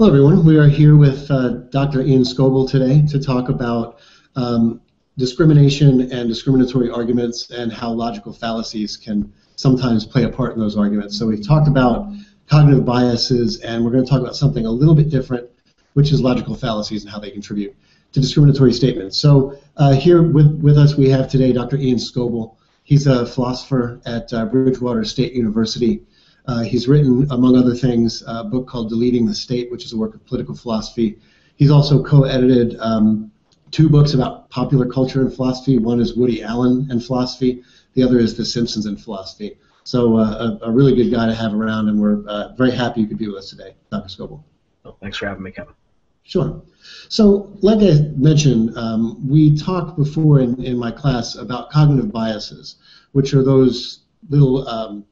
Hello, everyone. We are here with uh, Dr. Aeon Skoble today to talk about um, discrimination and discriminatory arguments and how logical fallacies can sometimes play a part in those arguments. So we've talked about cognitive biases, and we're going to talk about something a little bit different, which is logical fallacies and how they contribute to discriminatory statements. So uh, here with, with us we have today Dr. Aeon Skoble. He's a philosopher at uh, Bridgewater State University. Uh, he's written, among other things, a book called Deleting the State, which is a work of political philosophy. He's also co-edited um, two books about popular culture and philosophy. One is Woody Allen and philosophy. The other is The Simpsons and philosophy. So uh, a, a, really good guy to have around, and we're uh, very happy you could be with us today, Dr. Skoble. Well, thanks for having me, Kevin. Sure. So, like I mentioned, um, we talked before in, in my class about cognitive biases, which are those little um,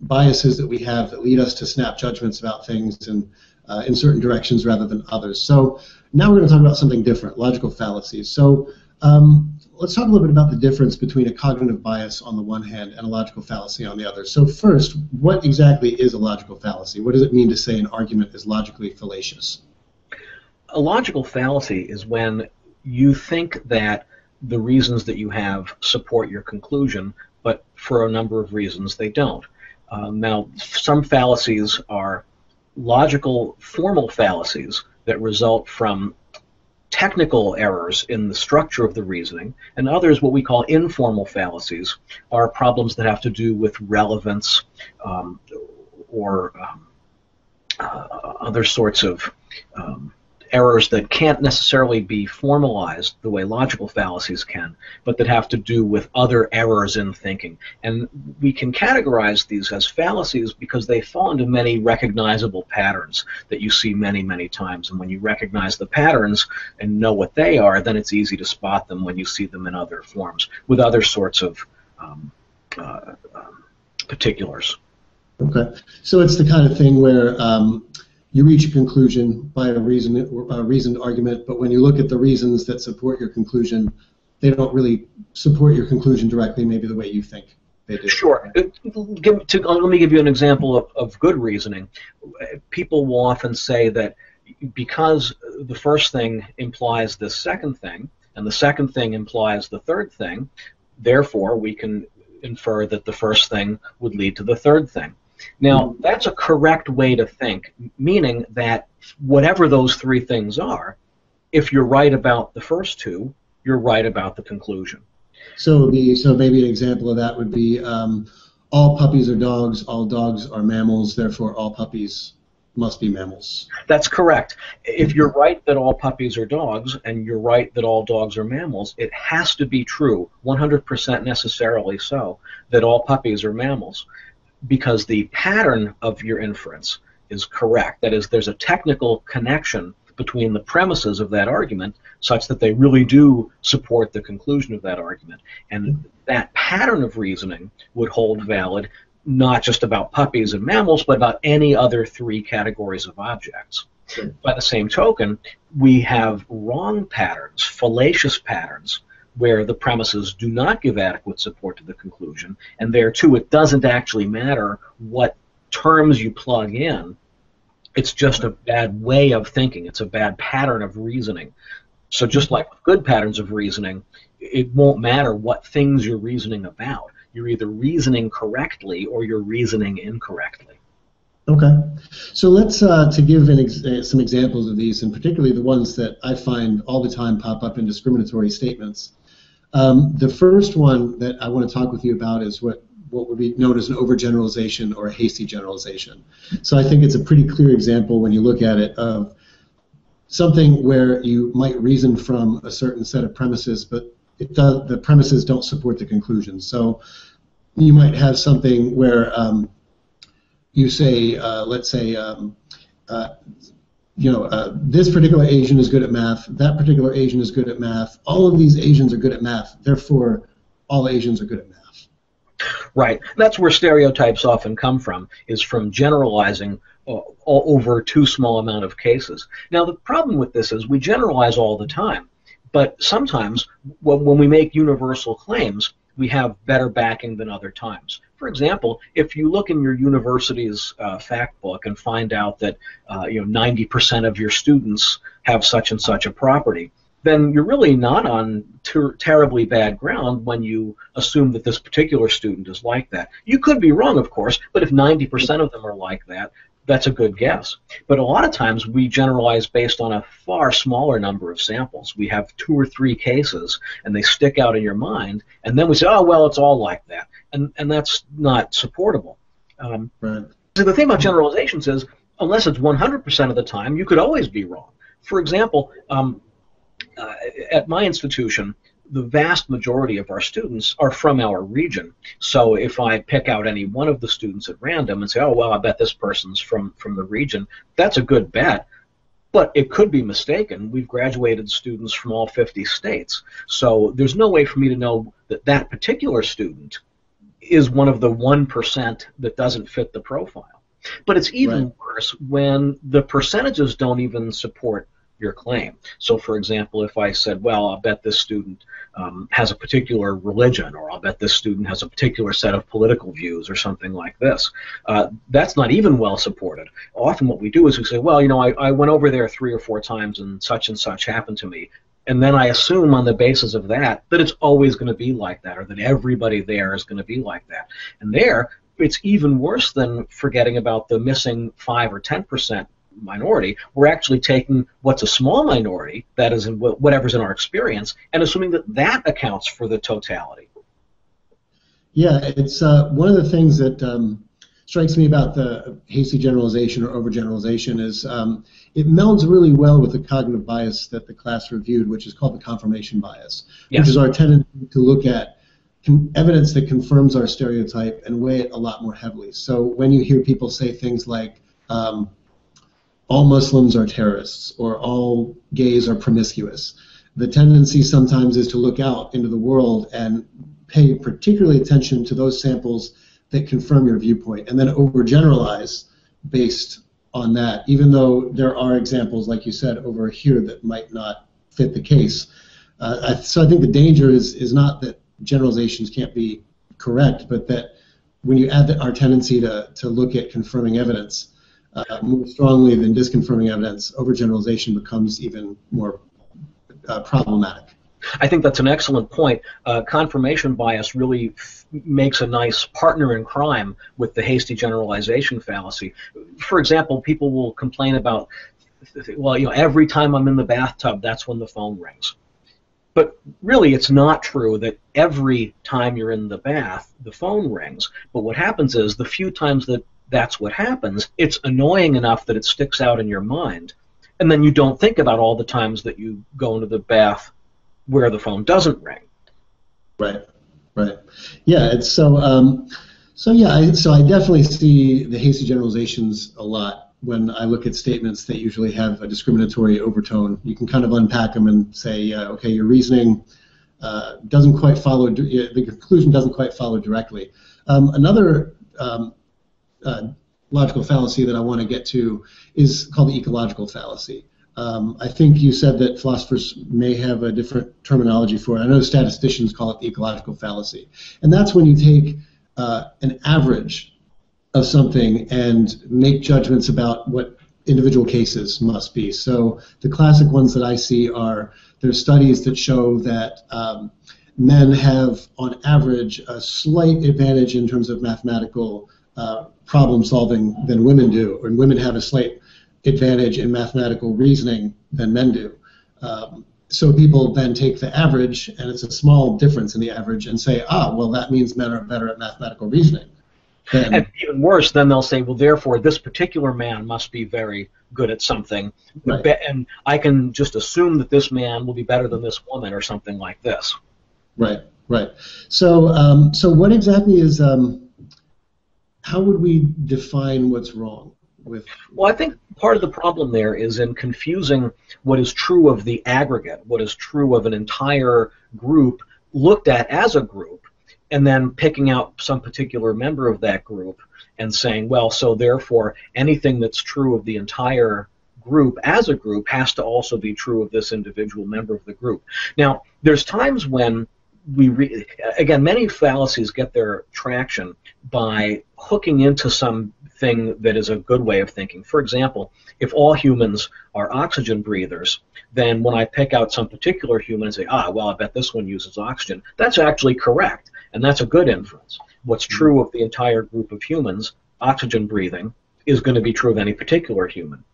biases that we have that lead us to snap judgments about things and uh, in certain directions rather than others. So now we're going to talk about something different, logical fallacies. So um, let's talk a little bit about the difference between a cognitive bias on the one hand and a logical fallacy on the other. So first, what exactly is a logical fallacy? What does it mean to say an argument is logically fallacious? A logical fallacy is when you think that the reasons that you have support your conclusion, but for a number of reasons they don't. Um, now, some fallacies are logical, formal fallacies that result from technical errors in the structure of the reasoning, and others, what we call informal fallacies, are problems that have to do with relevance um, or um, uh, other sorts of um, errors that can't necessarily be formalized the way logical fallacies can, but that have to do with other errors in thinking. And we can categorize these as fallacies because they fall into many recognizable patterns that you see many, many times. And when you recognize the patterns and know what they are, then it's easy to spot them when you see them in other forms with other sorts of um, uh, um, particulars. Okay, so it's the kind of thing where um, you reach a conclusion by a reason a reasoned argument, but when you look at the reasons that support your conclusion, they don't really support your conclusion directly, maybe the way you think they do. Sure. Give, to, let me give you an example of, of good reasoning. People will often say that because the first thing implies the second thing, and the second thing implies the third thing, therefore we can infer that the first thing would lead to the third thing. Now, that's a correct way to think, meaning that whatever those three things are, if you're right about the first two, you're right about the conclusion. So, the, so maybe an example of that would be um, all puppies are dogs, all dogs are mammals, therefore all puppies must be mammals. That's correct. If you're right that all puppies are dogs and you're right that all dogs are mammals, it has to be true, 100% necessarily so, that all puppies are mammals because the pattern of your inference is correct. That is, there's a technical connection between the premises of that argument such that they really do support the conclusion of that argument. And that pattern of reasoning would hold valid not just about puppies and mammals, but about any other three categories of objects. By the same token, we have wrong patterns, fallacious patterns, where the premises do not give adequate support to the conclusion, and there too it doesn't actually matter what terms you plug in. It's just a bad way of thinking. It's a bad pattern of reasoning. So just like good patterns of reasoning, it won't matter what things you're reasoning about. You're either reasoning correctly or you're reasoning incorrectly. Okay, so let's uh, to give ex- uh, some examples of these, and particularly the ones that I find all the time pop up in discriminatory statements. Um, the first one that I want to talk with you about is what, what would be known as an overgeneralization or a hasty generalization. So I think it's a pretty clear example when you look at it of something where you might reason from a certain set of premises, but does, the premises don't support the conclusion. So you might have something where um, you say, uh, let's say, um, uh, you know, uh, this particular Asian is good at math, that particular Asian is good at math, all of these Asians are good at math, therefore all Asians are good at math. Right. That's where stereotypes often come from, is from generalizing uh, over too small amount of cases. Now, the problem with this is we generalize all the time, but sometimes when, when we make universal claims, we have better backing than other times. For example, if you look in your university's uh, fact book and find out that uh, you know 90% of your students have such and such a property, then you're really not on ter- terribly bad ground when you assume that this particular student is like that. You could be wrong, of course, but if 90% of them are like that, that's a good guess. But a lot of times we generalize based on a far smaller number of samples. We have two or three cases, and they stick out in your mind, and then we say, oh, well, it's all like that. And, and that's not supportable. Um, right. So the thing about generalizations is, unless it's 100% of the time, you could always be wrong. For example, um, uh, at my institution, the vast majority of our students are from our region. So if I pick out any one of the students at random and say, oh, well, I bet this person's from, from the region, that's a good bet. But it could be mistaken. We've graduated students from all 50 states. So there's no way for me to know that that particular student is one of the 1% that doesn't fit the profile. But it's even right. worse when the percentages don't even support your claim. So, for example, if I said, well, I'll bet this student um, has a particular religion, or I'll bet this student has a particular set of political views, or something like this, uh, that's not even well supported. Often what we do is we say, well, you know, I, I went over there three or four times and such and such happened to me. And then I assume on the basis of that that it's always going to be like that, or that everybody there is going to be like that. And there, it's even worse than forgetting about the missing 5 or 10 percent minority. We're actually taking what's a small minority, that is in whatever's in our experience, and assuming that that accounts for the totality. Yeah, it's uh, one of the things that um, strikes me about the hasty generalization or overgeneralization is um, it melds really well with the cognitive bias that the class reviewed, which is called the confirmation bias, yes. which is our tendency to look at evidence that confirms our stereotype and weigh it a lot more heavily. So when you hear people say things like, um, all Muslims are terrorists or all gays are promiscuous. The tendency sometimes is to look out into the world and pay particularly attention to those samples that confirm your viewpoint and then overgeneralize based on that, even though there are examples, like you said, over here that might not fit the case. Uh, I, so I think the danger is, is not that generalizations can't be correct, but that when you add the, our tendency to, to look at confirming evidence, uh, more strongly than disconfirming evidence, overgeneralization becomes even more uh, problematic. I think that's an excellent point. Uh, confirmation bias really f- makes a nice partner in crime with the hasty generalization fallacy. For example, people will complain about, well, you know, every time I'm in the bathtub, that's when the phone rings. But really, it's not true that every time you're in the bath, the phone rings. But what happens is the few times that that's what happens, it's annoying enough that it sticks out in your mind. And then you don't think about all the times that you go into the bath where the phone doesn't ring. Right, right. Yeah, it's so. Um, so yeah, I, so I definitely see the hasty generalizations a lot when I look at statements that usually have a discriminatory overtone. You can kind of unpack them and say, uh, okay, your reasoning uh, doesn't quite follow. The conclusion doesn't quite follow directly. Um, another um, uh, logical fallacy that I want to get to is called the ecological fallacy. Um, I think you said that philosophers may have a different terminology for it. I know statisticians call it the ecological fallacy. And that's when you take uh, an average of something and make judgments about what individual cases must be. So the classic ones that I see are there's studies that show that um, men have, on average, a slight advantage in terms of mathematical uh, problem solving than women do, and women have a slight advantage in mathematical reasoning than men do. Um, so people then take the average, and it's a small difference in the average, and say, ah, well, that means men are better at mathematical reasoning. Then, and even worse, then they'll say, well, therefore, this particular man must be very good at something, right. and I can just assume that this man will be better than this woman, or something like this. Right, right. So, um, so what exactly is um, how would we define what's wrong with? Well, I think part of the problem there is in confusing what is true of the aggregate, what is true of an entire group looked at as a group, and then picking out some particular member of that group and saying, well, so therefore anything that's true of the entire group as a group has to also be true of this individual member of the group. Now, there's times when we re- again many fallacies get their traction by hooking into something that is a good way of thinking. For example, if all humans are oxygen breathers, then when I pick out some particular human and say, ah, well, I bet this one uses oxygen, that's actually correct, and that's a good inference. What's true of the entire group of humans, oxygen breathing, is going to be true of any particular human.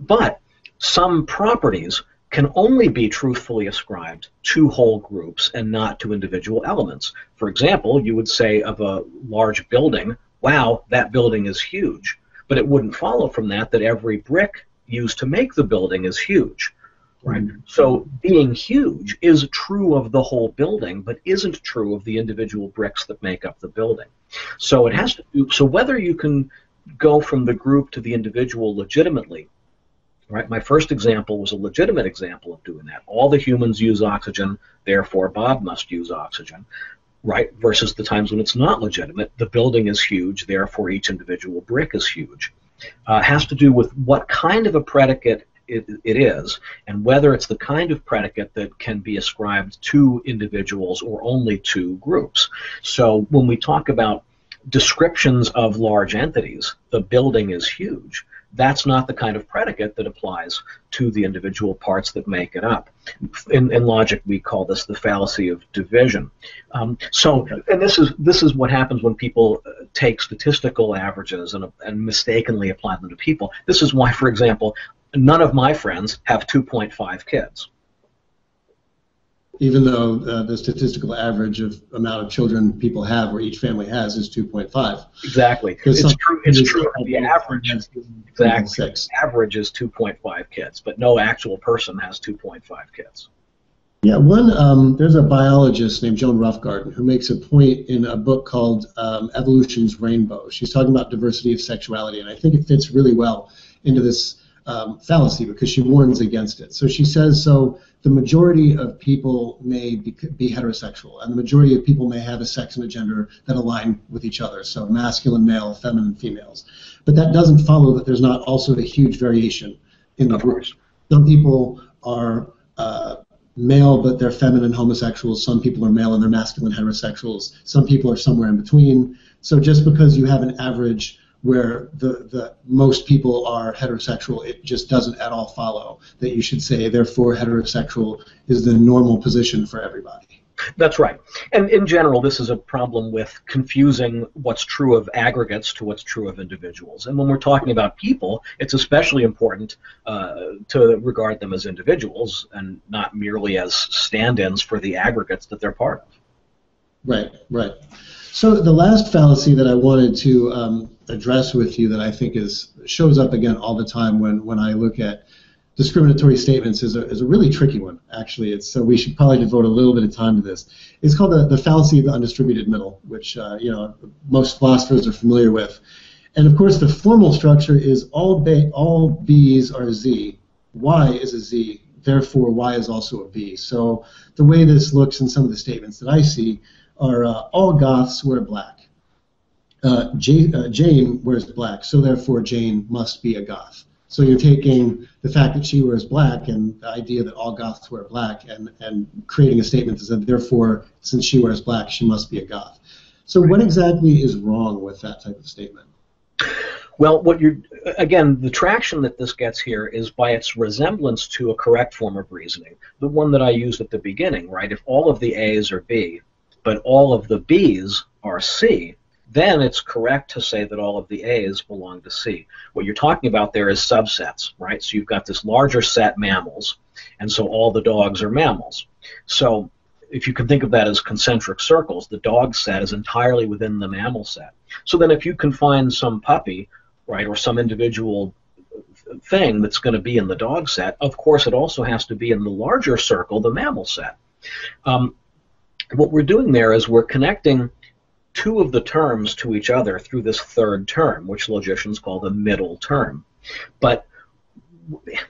But some properties can only be truthfully ascribed to whole groups and not to individual elements. For example, you would say of a large building, wow, that building is huge. But it wouldn't follow from that that every brick used to make the building is huge. Right? Mm-hmm. So being huge is true of the whole building, but isn't true of the individual bricks that make up the building. So it has to so whether you can go from the group to the individual legitimately Right? My first example was a legitimate example of doing that. All the humans use oxygen, therefore Bob must use oxygen. Right? Versus the times when it's not legitimate, the building is huge, therefore each individual brick is huge. Uh, has to do with what kind of a predicate it, it is, and whether it's the kind of predicate that can be ascribed to individuals or only to groups. So when we talk about descriptions of large entities, the building is huge that's not the kind of predicate that applies to the individual parts that make it up. In, in logic, we call this the fallacy of division. Um, so, and this is this is what happens when people uh, take statistical averages and, and mistakenly apply them to people. This is why, for example, none of my friends have 2.5 kids even though uh, the statistical average of amount of children people have or each family has is 2.5. Exactly. It's true. It's true. The average exactly. Six. average is 2.5 kids, but no actual person has 2.5 kids. Yeah, one um, there's a biologist named Joan Roughgarden who makes a point in a book called um, Evolution's Rainbow. She's talking about diversity of sexuality, and I think it fits really well into this um, fallacy because she warns against it. So she says so the majority of people may be, be, heterosexual, and the majority of people may have a sex and a gender that align with each other, so masculine, male, feminine, females. But that doesn't follow that there's not also a huge variation in the groups. Some people are uh, male, but they're feminine homosexuals. Some people are male and they're masculine heterosexuals. Some people are somewhere in between. So just because you have an average where the, the most people are heterosexual, it just doesn't at all follow that you should say, therefore, heterosexual is the normal position for everybody. That's right. And in general, this is a problem with confusing what's true of aggregates to what's true of individuals. And when we're talking about people, it's especially important uh, to regard them as individuals and not merely as stand ins for the aggregates that they're part of. Right, right. So the last fallacy that I wanted to um, address with you that I think is shows up again all the time when, when I look at discriminatory statements is a, is a really tricky one, actually. It's, so we should probably devote a little bit of time to this. It's called the, the fallacy of the undistributed middle, which uh, you know most philosophers are familiar with. And of course, the formal structure is all, ba- all B's are Z. Y is a Z, therefore Y is also a B. So the way this looks in some of the statements that I see are uh, all goths wear black. Uh, Jane, uh, Jane wears black, so therefore Jane must be a goth. So you're taking the fact that she wears black and the idea that all goths wear black and, and creating a statement that says, therefore, since she wears black, she must be a goth. So what exactly is wrong with that type of statement? Well, what you're again, the traction that this gets here is by its resemblance to a correct form of reasoning, the one that I used at the beginning, right? If all of the A's are B, but all of the B's are C, then it's correct to say that all of the A's belong to C. What you're talking about there is subsets, right? So you've got this larger set mammals, and so all the dogs are mammals. So if you can think of that as concentric circles, the dog set is entirely within the mammal set. So then if you can find some puppy, right, or some individual thing that's going to be in the dog set, of course it also has to be in the larger circle, the mammal set. Um, what we're doing there is we're connecting two of the terms to each other through this third term, which logicians call the middle term. But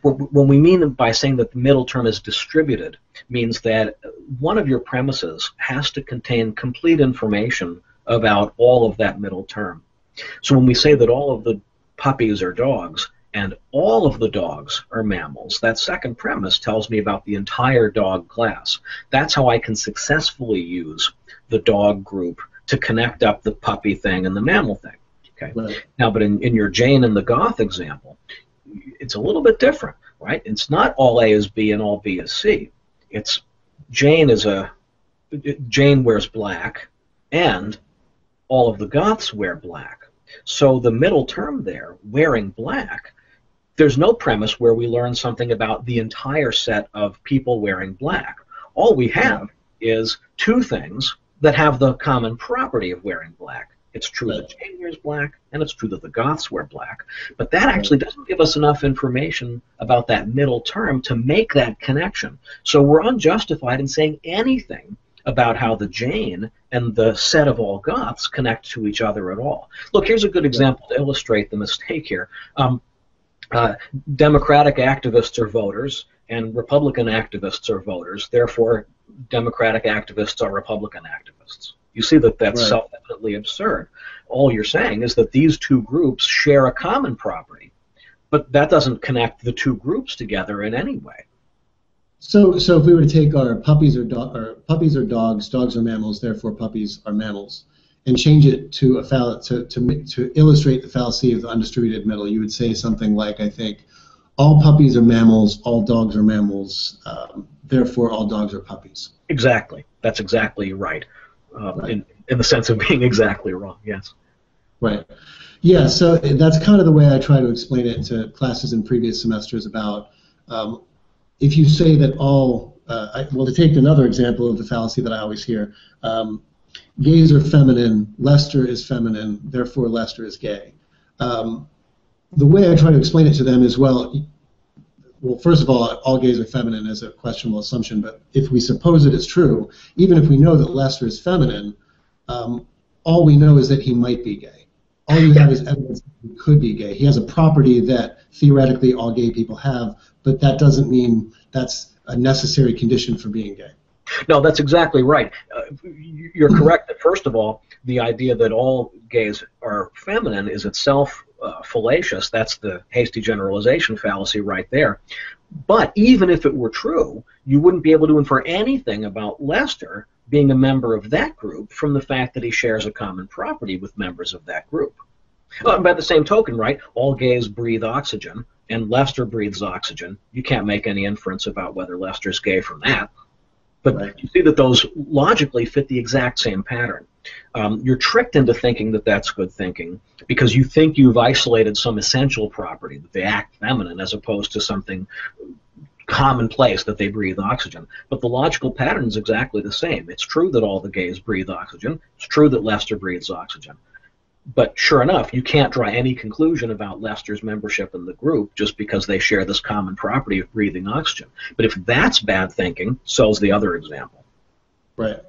when we mean by saying that the middle term is distributed, means that one of your premises has to contain complete information about all of that middle term. So when we say that all of the puppies are dogs, and all of the dogs are mammals, that second premise tells me about the entire dog class. That's how I can successfully use the dog group to connect up the puppy thing and the mammal thing. Okay. Right. Now, but in, in your Jane and the Goth example, it's a little bit different, right? It's not all A is B and all B is C. It's Jane is a Jane wears black, and all of the Goths wear black. So the middle term there, wearing black, there's no premise where we learn something about the entire set of people wearing black. All we have is two things that have the common property of wearing black. It's true that Jane wears black, and it's true that the Goths wear black. But that actually doesn't give us enough information about that middle term to make that connection. So we're unjustified in saying anything about how the Jane and the set of all Goths connect to each other at all. Look, here's a good example to illustrate the mistake here. Um, uh, Democratic activists or voters, and Republican activists are voters. Therefore, Democratic activists are Republican activists. You see that that's right. self-evidently absurd. All you're saying is that these two groups share a common property, but that doesn't connect the two groups together in any way. So, so if we were to take our puppies or, do- or puppies or dogs, dogs are mammals, therefore puppies are mammals, and change it to a fall- to, to to illustrate the fallacy of the undistributed middle, you would say something like, I think, all puppies are mammals, all dogs are mammals, um, therefore all dogs are puppies. Exactly. That's exactly right. Uh, right. In, in the sense of being exactly wrong. Yes. Right. Yeah. So that's kind of the way I try to explain it to classes in previous semesters about um, if you say that all, uh, I, well, to take another example of the fallacy that I always hear, um, gays are feminine, Lester is feminine, therefore Lester is gay. Um, the way I try to explain it to them is, well, well, first of all, all gays are feminine is a questionable assumption, but if we suppose it is true, even if we know that Lester is feminine, um, all we know is that he might be gay. All you have is evidence that he could be gay. He has a property that theoretically all gay people have, but that doesn't mean that's a necessary condition for being gay. No, that's exactly right. Uh, you're correct that, first of all, the idea that all gays are feminine is itself uh, fallacious. That's the hasty generalization fallacy right there. But even if it were true, you wouldn't be able to infer anything about Lester being a member of that group from the fact that he shares a common property with members of that group. Uh, by the same token, right, all gays breathe oxygen, and Lester breathes oxygen. You can't make any inference about whether Lester's gay from that. But right. you see that those logically fit the exact same pattern. Um, you're tricked into thinking that that's good thinking because you think you've isolated some essential property, the act feminine, as opposed to something commonplace that they breathe oxygen. But the logical pattern is exactly the same. It's true that all the gays breathe oxygen. It's true that Lester breathes oxygen. But sure enough, you can't draw any conclusion about Lester's membership in the group just because they share this common property of breathing oxygen. But if that's bad thinking, so's the other example. Right.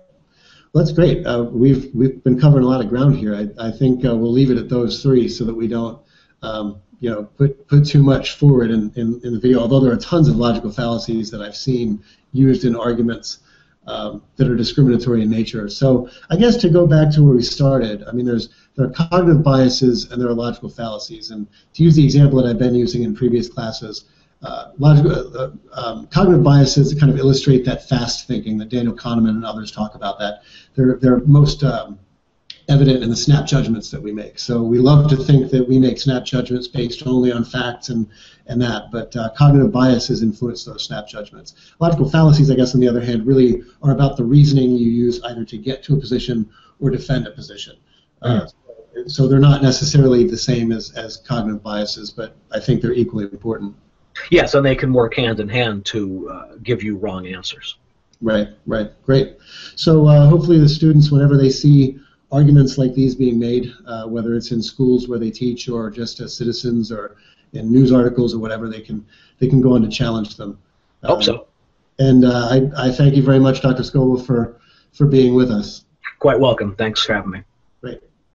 That's great. Uh, we've we've been covering a lot of ground here. I, I think uh, we'll leave it at those three so that we don't um, you know put put too much forward in, in, in the video. Although there are tons of logical fallacies that I've seen used in arguments um, that are discriminatory in nature. So I guess to go back to where we started, I mean, there's there are cognitive biases and there are logical fallacies. And to use the example that I've been using in previous classes, uh, logical, uh, um, cognitive biases kind of illustrate that fast thinking that Daniel Kahneman and others talk about. That they're they're most um, evident in the snap judgments that we make. So we love to think that we make snap judgments based only on facts and, and that, but uh, cognitive biases influence those snap judgments. Logical fallacies, I guess, on the other hand, really are about the reasoning you use either to get to a position or defend a position. Uh, mm. so they're not necessarily the same as, as cognitive biases, but I think they're equally important. Yes, and they can work hand in hand to uh, give you wrong answers. Right, right, great. So uh, hopefully the students, whenever they see arguments like these being made, uh, whether it's in schools where they teach or just as citizens or in news articles or whatever, they can they can go on to challenge them. I hope so. Um, and uh, I, I thank you very much, Dr. Skoble, for for being with us. Quite welcome. Thanks for having me.